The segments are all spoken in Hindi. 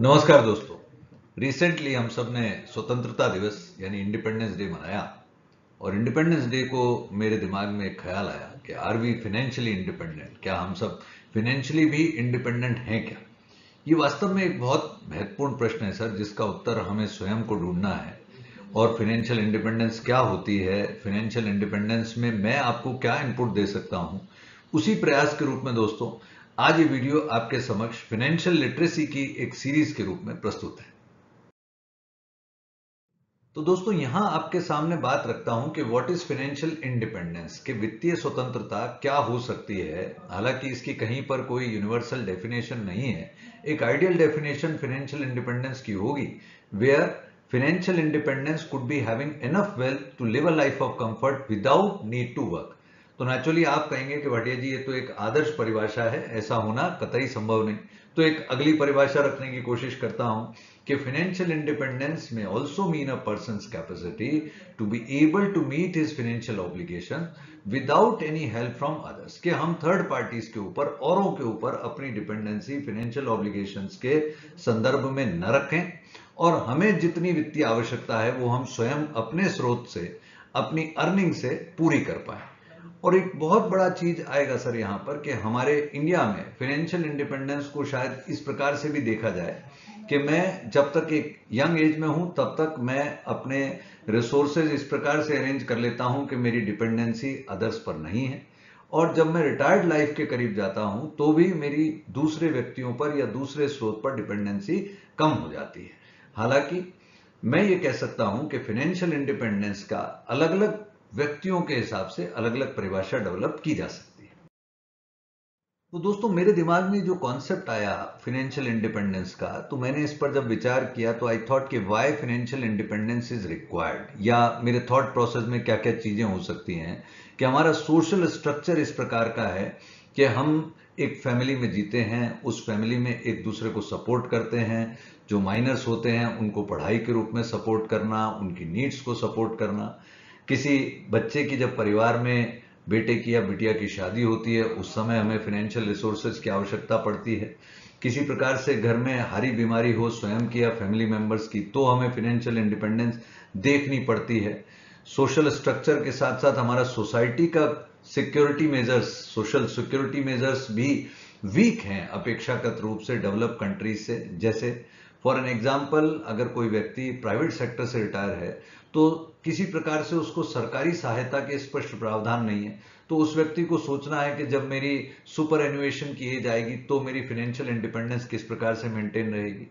नमस्कार दोस्तों। रिसेंटली हम सबने स्वतंत्रता दिवस, यानी इंडिपेंडेंस डे मनाया। और इंडिपेंडेंस डे को मेरे दिमाग में एक ख्याल आया कि आर वी फाइनेंशियली इंडिपेंडेंट क्या हम सब फाइनेंशियली भी इंडिपेंडेंट हैं क्या? ये वास्तव में एक बहुत महत्वपूर्ण प्रश्न है सर, जिसका उत्तर हमें स्वयं को ढूंढना है। और फाइनेंशियल इंडिपेंडेंस क्या होती है? फाइनेंशियल इंडिपेंडेंस में मैं आपको क्या इनपुट दे सकता हूँ? उसी प्रयास के रूप में दोस्तों आज ये वीडियो आपके समक्ष फाइनेंशियल लिटरेसी की एक सीरीज़ के रूप में प्रस्तुत है। तो दोस्तों, यहाँ आपके सामने बात रखता हूँ कि व्हाट इज़ फाइनेंशियल इंडिपेंडेंस कि वित्तीय स्वतंत्रता क्या हो सकती है। हालाँकि इसकी कहीं पर कोई यूनिवर्सल डेफिनेशन नहीं है। एक आइडियल डेफिनेशन फाइनेंशियल इंडिपेंडेंस की होगी where financial independence could be having enough wealth to live a life of comfort without need to work तो नेचुरली आप कहेंगे कि भाटिया जी, ये तो एक आदर्श परिभाषा है, ऐसा होना कतई संभव नहीं। तो एक अगली परिभाषा रखने की कोशिश करता हूँ कि फाइनेंशियल इंडिपेंडेंस में also mean a person capacity to be able to meet his financial obligation without any help from others कि हम थर्ड पार्टीज़ के ऊपर, औरों के ऊपर अपनी डिपेंडेंसी फाइनेंशियल ऑब्लिगेशन के संदर्भ में न रखें और हमें जितनी वित्तीय आवश्यकता है, वो हम स्वयं अपने स्रोत से, अपनी अर्निंग से पूरी कर पाए। और एक बहुत बड़ा चीज़ आएगा सर यहाँ पर कि हमारे इंडिया में फाइनेंशियल इंडिपेंडेंस को शायद इस प्रकार से भी देखा जाए कि मैं जब तक एक यंग एज में हूँ, तब तक मैं अपने रिसोर्सेज इस प्रकार से अरेंज कर लेता हूँ कि मेरी डिपेंडेंसी अदर्स पर नहीं है। और जब मैं रिटायर्ड लाइफ के करीब जाता हूँ तो भी मेरी दूसरे व्यक्तियों पर या दूसरे स्रोत पर डिपेंडेंसी कम हो जाती है। हालाँकि मैं ये कह सकता हूँ कि फाइनेंशियल इंडिपेंडेंस का अलग अलग व्यक्तियों के हिसाब से अलग अलग परिभाषा डेवलप की जा सकती है। तो दोस्तों, मेरे दिमाग में जो कॉन्सेप्ट आया फाइनेंशियल इंडिपेंडेंस का तो मैंने इस पर जब विचार किया तो आई थॉट कि why financial independence is required या मेरे थॉट प्रोसेस में क्या क्या चीज़ें हो सकती हैं? कि हमारा सोशल स्ट्रक्चर इस प्रकार का है कि हम एक फैमिली में जीते हैं, उस फैमिली में एक दूसरे को सपोर्ट करते हैं, जो माइनर्स होते हैं, उनको पढ़ाई के रूप में सपोर्ट करना, उनकी नीड्स को सपोर्ट करना। किसी बच्चे की जब परिवार में बेटे की या बिटिया की शादी होती है, उस समय हमें फाइनेंशियल रिसोर्सेज की आवश्यकता पड़ती है। किसी प्रकार से घर में हरी बीमारी हो, स्वयं की या फैमिली मेंबर्स की तो हमें फाइनेंशियल इंडिपेंडेंस देखनी पड़ती है। सोशल स्ट्रक्चर के साथ साथ हमारा सोसाइटी का security measures social security measures भी वीक हैं अपेक्षाकृत रूप से डेवलप कंट्रीज़ से, जैसे फॉर एन एग्ज़ाम्पल अगर कोई व्यक्ति प्राइवेट सेक्टर से रिटायर है तो किसी प्रकार से उसको सरकारी सहायता के स्पष्ट प्रावधान नहीं है। तो उस व्यक्ति को सोचना है कि जब मेरी सुपर एनुएशन की एज आएगी तो मेरी फाइनेंशियल इंडिपेंडेंस किस प्रकार से मेंटेन रहेगी।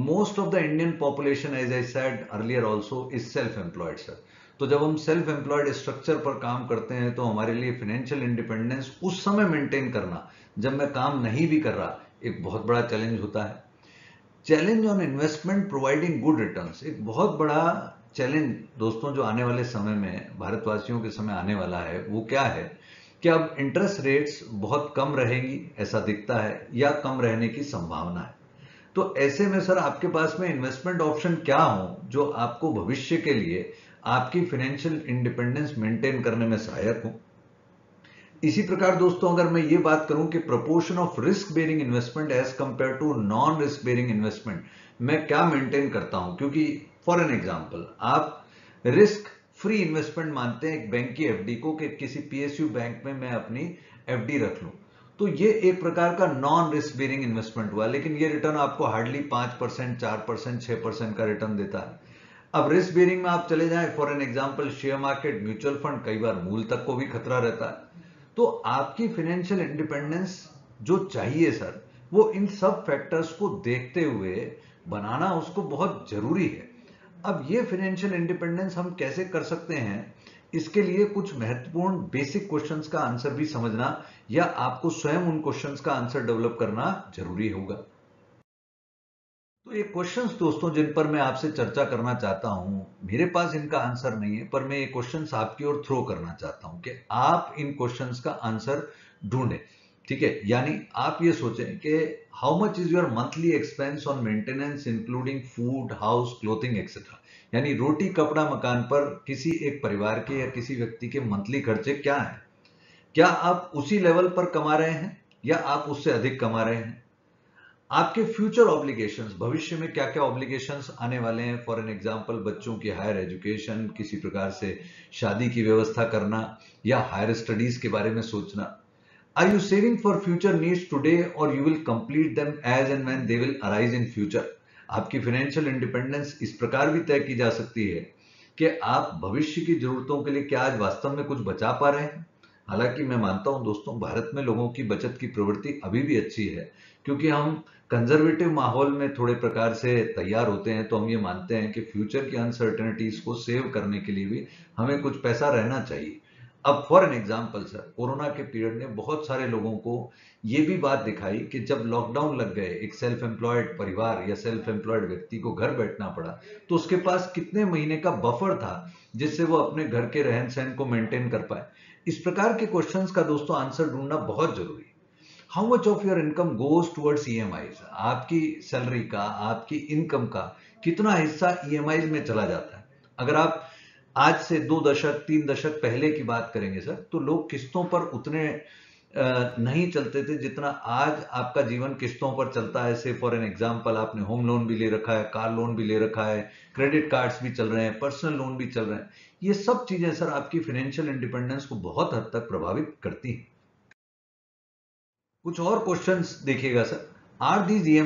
Most of the Indian population as I said earlier also is self employed sir तो जब हम सेल्फ एम्प्लॉयड स्ट्रक्चर पर काम करते हैं तो हमारे लिए फाइनेंशियल इंडिपेंडेंस उस समय मेंटेन करना, जब मैं काम नहीं भी कर रहा, एक बहुत बड़ा चैलेंज होता है। Challenge on investment providing good returns एक बहुत बड़ा चैलेंज दोस्तों जो आने वाले समय में, भारतवासियों के समय आने वाला है, वो क्या है? कि अब इंटरेस्ट रेट्स बहुत कम रहेंगी, ऐसा दिखता है, या कम रहने की संभावना है। तो ऐसे में सर आपके पास में इन्वेस्टमेंट ऑप्शन क्या हो, जो आपको भविष्य के लिए आपकी फाइनेंशियल इंडिपेंडेंस मेंटेन करने में सहायक हो? इसी प्रकार दोस्तों, अगर मैं ये बात करूँ कि proportion of risk bearing investment as compare to non risk bearing investment मैं क्या मेंटेन करता हूँ? क्योंकि फॉर एन एग्ज़ाम्पल आप रिस्क फ्री इन्वेस्टमेंट मानते हैं एक बैंक की एफडी को कि किसी पीएसयू बैंक में मैं अपनी एफडी रख लूँ। तो ये एक प्रकार का नॉन रिस्क बेरिंग इन्वेस्टमेंट हुआ, लेकिन ये रिटर्न आपको हार्डली पाँच परसेंट, चार परसेंट, छह परसेंट का रिटर्न देता है। अब रिस्क बेरिंग में आप चले जाएँ for an example share market mutual fund कई बार मूल तक को भी खतरा रहता है। तो आपकी फाइनेंशियल इंडिपेंडेंस जो चाहिए सर वो इन सब फैक्टर्स को देखते हुए बनाना उसको बहुत ज़रूरी है। अब ये फाइनेंशियल इंडिपेंडेंस हम कैसे कर सकते हैं, इसके लिए कुछ महत्वपूर्ण बेसिक क्वेश्चंस का आंसर भी समझना या आपको स्वयं उन क्वेश्चंस का आंसर डेवलप करना ज़रूरी होगा। तो ये क्वेश्चंस दोस्तों, जिन पर मैं आपसे चर्चा करना चाहता हूँ, मेरे पास इनका आंसर नहीं है, पर मैं ये क्वेश्चंस आपकी ओर थ्रो करना चाहता हूँ कि आप इन क्वेश्चंस का आंसर ढूंढें, ठीक है? यानी आप ये सोचें कि how much is your monthly expense on maintenance including food house clothing etcetera यानी रोटी, कपड़ा, मकान पर किसी एक परिवार के या किसी व्यक्ति के मंथली खर्चे क्या हैं? क्या आप उसी लेवल पर कमा रहे हैं या आप उससे अधिक कमा रहे हैं? आपके फ्यूचर ऑब्लिगेशंस भविष्य में क्या क्या ऑब्लिगेशंस आने वाले हैं? फॉर एन एग्जांपल बच्चों की हायर एजुकेशन किसी प्रकार से शादी की व्यवस्था करना या हायर स्टडीज़ के बारे में सोचना। Are you saving for future needs today और you will complete them as and when they will arise in future आपकी फाइनेंशियल इंडिपेंडेंस इस प्रकार भी तय की जा सकती है कि आप भविष्य की जरूरतों के लिए क्या आज वास्तव में कुछ बचा पा रहे हैं? हालाँकि मैं मानता हूँ दोस्तों, भारत में लोगों की बचत की प्रवृत्ति अभी भी अच्छी है। क्योंकि हम कंजर्वेटिव माहौल में थोड़े प्रकार से तैयार होते हैं तो हम ये मानते हैं कि फ्यूचर की अनसर्टेनिटीज को सेव करने के लिए भी हमें कुछ पैसा रहना चाहिए। अब for an example sir corona के पीरियड ने बहुत सारे लोगों को ये भी बात दिखाई कि जब लॉकडाउन लग गए, एक सेल्फ एम्प्लॉयड परिवार या सेल्फ एम्प्लॉयड व्यक्ति को घर बैठना पड़ा तो उसके पास कितने महीने का बफर था जिससे वो अपने घर के रहन सहन को मेंटेन कर पाए। इस प्रकार के क्वेश्चन का दोस्तों आंसर ढूंढना बहुत ज़रूरी how much of your income goes towards ई आपकी सैलरी का, आपकी इनकम का कितना हिस्सा ई में चला जाता है? अगर आप आज से दो दशक, तीन दशक पहले की बात करेंगे सर तो लोग किस्तों पर उतने नहीं चलते थे जितना आज आपका जीवन किस्तों पर चलता है। से फॉर एन एग्ज़ाम्पल आपने होम लोन भी ले रखा है कार लोन भी ले रखा है क्रेडिट कार्ड्स भी चल रहे हैं पर्सनल लोन भी चल रहे हैं। ये सब चीज़ें सर आपकी फाइनेंशियल इंडिपेंडेंस को बहुत हद तक प्रभावित करती हैं। कुछ और क्वेश्चंस देखिएगा सर। आर दीज ई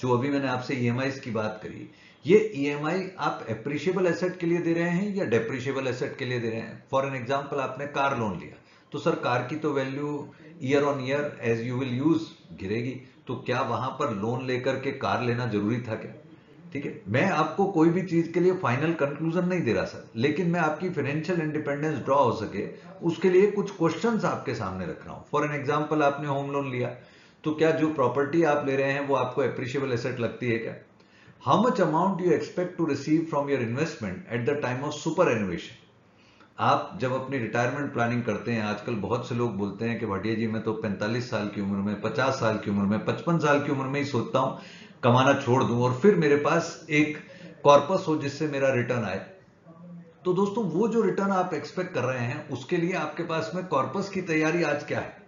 जो अभी मैंने आपसे ई की बात करी, ये ई आप एप्रिशिएबल एसेट के लिए दे रहे हैं या डेप्रिशिएबल एसेट के लिए दे रहे हैं? फॉर एन एग्ज़ाम्पल आपने कार लोन लिया। तो सर, कार की तो value year on year as you will use गिरेगी। तो क्या वहाँ पर लोन लेकर के कार लेना ज़रूरी था क्या? ठीक है? मैं आपको कोई भी चीज़ के लिए फाइनल कंक्लूजन नहीं दे रहा सर लेकिन मैं आपकी फाइनेंशियल इंडिपेंडेंस ड्रॉ हो सके, उसके लिए कुछ क्वेश्चंस आपके सामने रख रहा हूँ. फॉर एन एग्जांपल आपने होम लोन लिया. तो क्या जो प्रॉपर्टी आप ले रहे हैं, वो आपको एप्रिशिएबल एसेट लगती है क्या? How much amount you expect to receive from your investment at the time of superannuation आप जब अपनी रिटायरमेंट प्लानिंग करते हैं, आजकल बहुत से लोग बोलते हैं कि भाटिया जी, मैं तो 45 साल की उम्र में 50 साल की उम्र में 55 साल की उम्र में ही सोचता हूँ कमाना छोड़ दूँ और फिर मेरे पास एक कॉर्पस हो जिससे मेरा रिटर्न आए। तो दोस्तों, वो जो रिटर्न आप एक्सपेक्ट कर रहे हैं, उसके लिए आपके पास में कॉर्पस की तैयारी आज क्या है?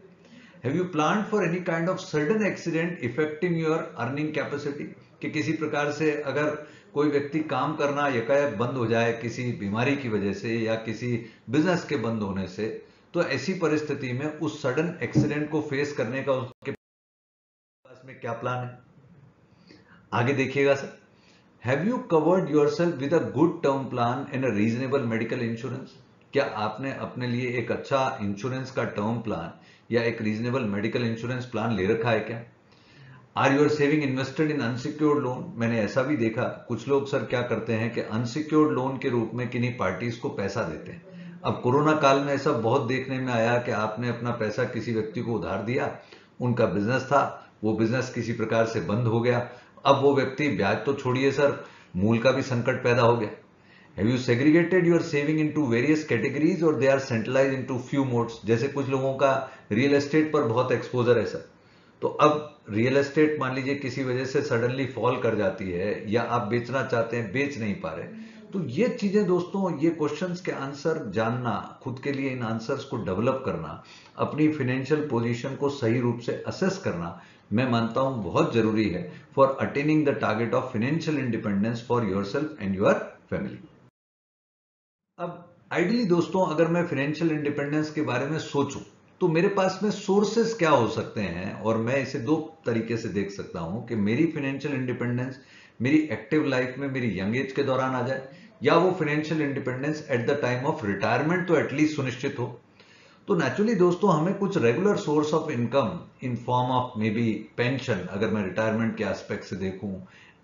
Have you plan for any kind of sudden accident affecting your earning capacity कि किसी प्रकार से अगर कोई व्यक्ति काम करना यकायक बंद हो जाए किसी बीमारी की वजह से या किसी बिज़नेस के बंद होने से तो ऐसी परिस्थिति में उस सडन एक्सीडेंट को फेस करने का उसके पास में क्या प्लान है? आगे देखिएगा sir. Have you covered yourself with a good term plan in a reasonable medical insurance क्या आपने अपने लिए एक अच्छा इंश्योरेंस का टर्म प्लान या एक रीजनेबल मेडिकल इंश्योरेंस प्लान ले रखा है क्या? Are your saving invested in unsecured loan मैंने ऐसा भी देखा। कुछ लोग सर क्या करते हैं कि अनसिक्योर्ड लोन के रूप में किन्हीं पार्टीज़ को पैसा देते हैं। अब कोरोना काल में ऐसा बहुत देखने में आया कि आपने अपना पैसा किसी व्यक्ति को उधार दिया, उनका बिज़नेस था, वो बिज़नेस किसी प्रकार से बंद हो गया अब वो व्यक्ति, ब्याज तो छोड़िए सर, मूल का भी संकट पैदा हो गया। Have you segregated your saving into various categories और they are centralize into few modes जैसे कुछ लोगों का रियल एस्टेट पर बहुत एक्सपोजर है सर। तो अब रियल एस्टेट मान लीजिए किसी वजह से सडनली फॉल कर जाती है या आप बेचना चाहते हैं, बेच नहीं पा रहे। तो ये चीज़ें दोस्तों, ये क्वेश्चंस के आंसर जानना, खुद के लिए इन आंसर्स को डेवलप करना, अपनी फाइनेंशियल पोजीशन को सही रूप से असेस करना, मैं मानता हूँ बहुत ज़रूरी है for attaining the target of financial independence for yourself and your family अब आइडियली दोस्तों, अगर मैं फाइनेंशियल इंडिपेंडेंस के बारे में सोचूं तो मेरे पास में सोर्सेस क्या हो सकते हैं? और मैं इसे दो तरीके से देख सकता हूँ कि मेरी फाइनेंशियल इंडिपेंडेंस मेरी एक्टिव लाइफ में मेरी यंग एज के दौरान आ जाए, या वो financial independence at the time of retirement तो एटलीस्ट सुनिश्चित हो। तो नेचुरली दोस्तों, हमें कुछ regular source of income in form of may be pension अगर मैं रिटायरमेंट के एस्पेक्ट से देखूँ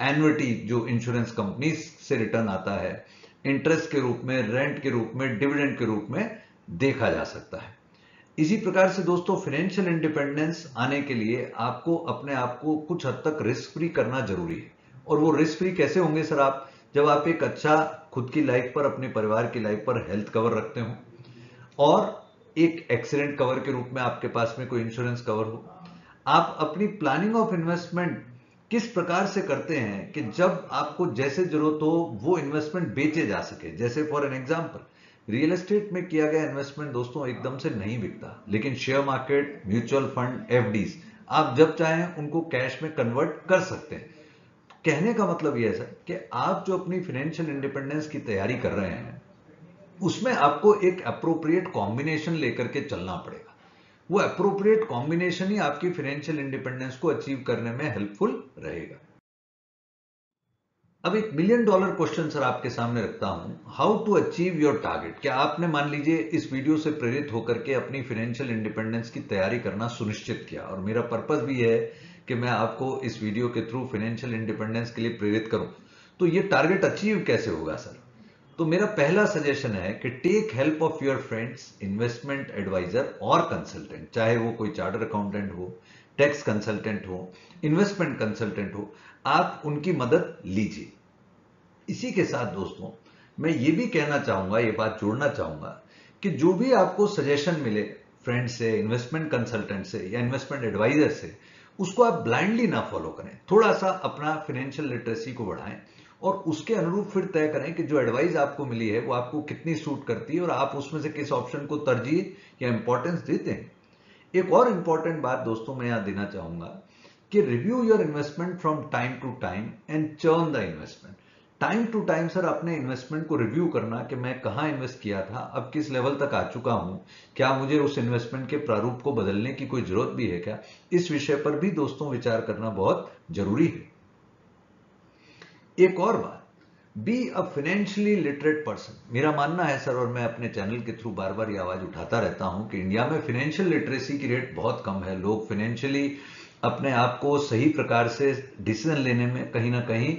एनुअटी जो इंश्योरेंस कंपनी से रिटर्न आता है इंटरेस्ट के रूप में रेंट के रूप में डिविडेंड के रूप में देखा जा सकता है। इसी प्रकार से दोस्तों फाइनेंशियल इंडिपेंडेंस आने के लिए आपको अपने आप को कुछ हद तक रिस्क फ्री करना ज़रूरी है। और वो रिस्क फ्री कैसे होंगे सर आप जब आप एक अच्छा खुद की लाइफ पर, अपने परिवार की लाइफ पर हेल्थ कवर रखते हो और एक एक्सीडेंट कवर के रूप में आपके पास में कोई इंश्योरेंस कवर हो, आप अपनी प्लानिंग ऑफ़ इन्वेस्टमेंट किस प्रकार से करते हैं कि जब आपको जैसे ज़रूरत हो, वो इन्वेस्टमेंट बेचे जा सके। जैसे for an example real estate में किया गया इन्वेस्टमेंट दोस्तों एकदम से नहीं बिकता, लेकिन share market mutual fund FDs आप जब चाहें उनको कैश में कन्वर्ट कर सकते हैं। कहने का मतलब यह है सर कि आप जो अपनी फाइनेंशियल इंडिपेंडेंस की तैयारी कर रहे हैं, उसमें आपको एक अप्रोप्रिएट कॉम्बिनेशन लेकर के चलना पड़ेगा। वो अप्रोप्रिएट कॉम्बिनेशन ही आपकी फाइनेंशियल इंडिपेंडेंस को अचीव करने में हेल्पफुल रहेगा। अब एक मिलियन डॉलर क्वेश्चन सर आपके सामने रखता हूँ। How to achieve your target क्या आपने मान लीजिए इस वीडियो से प्रेरित होकर के अपनी फाइनेंशियल इंडिपेंडेंस की तैयारी करना सुनिश्चित किया? और मेरा पर्पज भी है कि मैं आपको इस वीडियो के थ्रू फाइनेंशियल इंडिपेंडेंस के लिए प्रेरित करूँ। तो ये टारगेट अचीव कैसे होगा सर तो मेरा पहला सजेशन है कि take help of your friends investment advisor और कंसल्टेंट चाहे वो कोई चार्टर अकाउंटेंट हो टैक्स कंसल्टेंट हो इन्वेस्टमेंट कंसल्टेंट हो, आप उनकी मदद लीजिए। इसी के साथ दोस्तों, मैं ये भी कहना चाहूँगा, ये बात जोड़ना चाहूँगा कि जो भी आपको सजेशन मिले फ्रेंड से इन्वेस्टमेंट कंसल्टेंट से या इन्वेस्टमेंट एडवाइजर से उसको आप ब्लाइंडली ना फॉलो करें। थोड़ा सा अपना फाइनेंशियल लिटरेसी को बढ़ाएँ और उसके अनुरूप फिर तय करें कि जो एडवाइस आपको मिली है, वो आपको कितनी सूट करती है और आप उसमें से किस ऑप्शन को तरजीह या इंपॉर्टेंस देते हैं। एक और इंपॉर्टेंट बात दोस्तों मैं यहाँ देना चाहूँगा कि review your investment from time to time and churn the investment time to time sir अपने इन्वेस्टमेंट को रिव्यू करना कि मैं कहाँ इन्वेस्ट किया था, अब किस लेवल तक आ चुका हूँ, क्या मुझे उस इन्वेस्टमेंट के प्रारूप को बदलने की कोई ज़रूरत भी है क्या? इस विषय पर भी दोस्तों विचार करना बहुत ज़रूरी है। एक और बात be a financially literate person मेरा मानना है सर और मैं अपने चैनल के थ्रू बार बार ये आवाज़ उठाता रहता हूँ कि इंडिया में फाइनेंशियल लिटरेसी की रेट बहुत कम है। लोग फाइनेंशियली अपने आप को सही प्रकार से डिसीज़न लेने में कहीं ना कहीं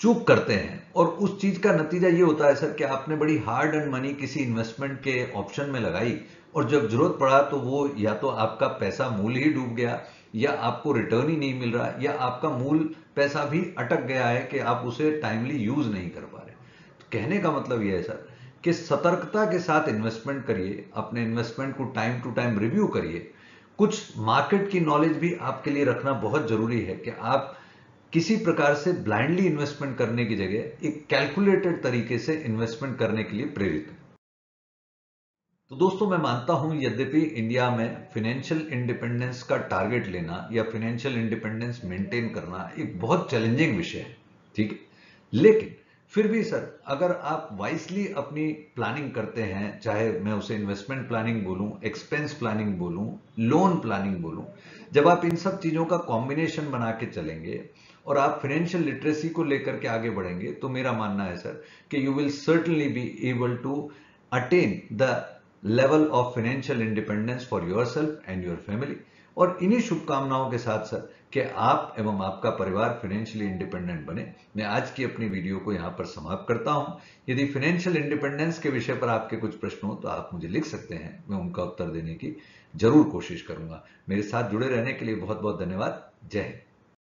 चूक करते हैं। और उस चीज़ का नतीजा ये होता है सर कि आपने बड़ी हार्ड एंड मनी किसी इन्वेस्टमेंट के ऑप्शन में लगाई और जब ज़रूरत पड़ा तो वो या तो आपका पैसा मूल ही डूब गया या आपको रिटर्न ही नहीं मिल रहा या आपका मूल पैसा भी अटक गया है कि आप उसे टाइमली यूज़ नहीं कर पा रहे। तो कहने का मतलब यह है सर कि सतर्कता के साथ इन्वेस्टमेंट करिए, अपने इन्वेस्टमेंट को टाइम टू टाइम रिव्यू करिए। कुछ मार्केट की नॉलेज भी आपके लिए रखना बहुत ज़रूरी है कि आप किसी प्रकार से ब्लाइंडली इन्वेस्टमेंट करने की जगह एक कैलकुलेटेड तरीके से इन्वेस्टमेंट करने के लिए प्रेरित तो दोस्तों, मैं मानता हूँ, यद्यपि इंडिया में फाइनेंशियल इंडिपेंडेंस का टारगेट लेना या फाइनेंशियल इंडिपेंडेंस मेंटेन करना एक बहुत चैलेंजिंग विषय है, ठीक है? लेकिन फिर भी सर, अगर आप वाइसली अपनी प्लानिंग करते हैं, चाहे मैं उसे इन्वेस्टमेंट प्लानिंग बोलूँ एक्सपेंस प्लानिंग बोलूँ लोन प्लानिंग बोलूँ, जब आप इन सब चीज़ों का कॉम्बिनेशन बना के चलेंगे और आप फाइनेंशियल लिटरेसी को लेकर के आगे बढ़ेंगे तो मेरा मानना है सर कि you will certainly be able to attain the level of financial independence for yourself and your family और इन्हीं शुभकामनाओं के साथ सर कि आप एवं आपका परिवार फाइनेंशियली इंडिपेंडेंट बने। मैं आज की अपनी वीडियो को यहाँ पर समाप्त करता हूँ। यदि फाइनेंशियल इंडिपेंडेंस के विषय पर आपके कुछ प्रश्न हो तो आप मुझे लिख सकते हैं। मैं उनका उत्तर देने की ज़रूर कोशिश करूँगा। मेरे साथ जुड़े रहने के लिए बहुत बहुत धन्यवाद। जय हिंद।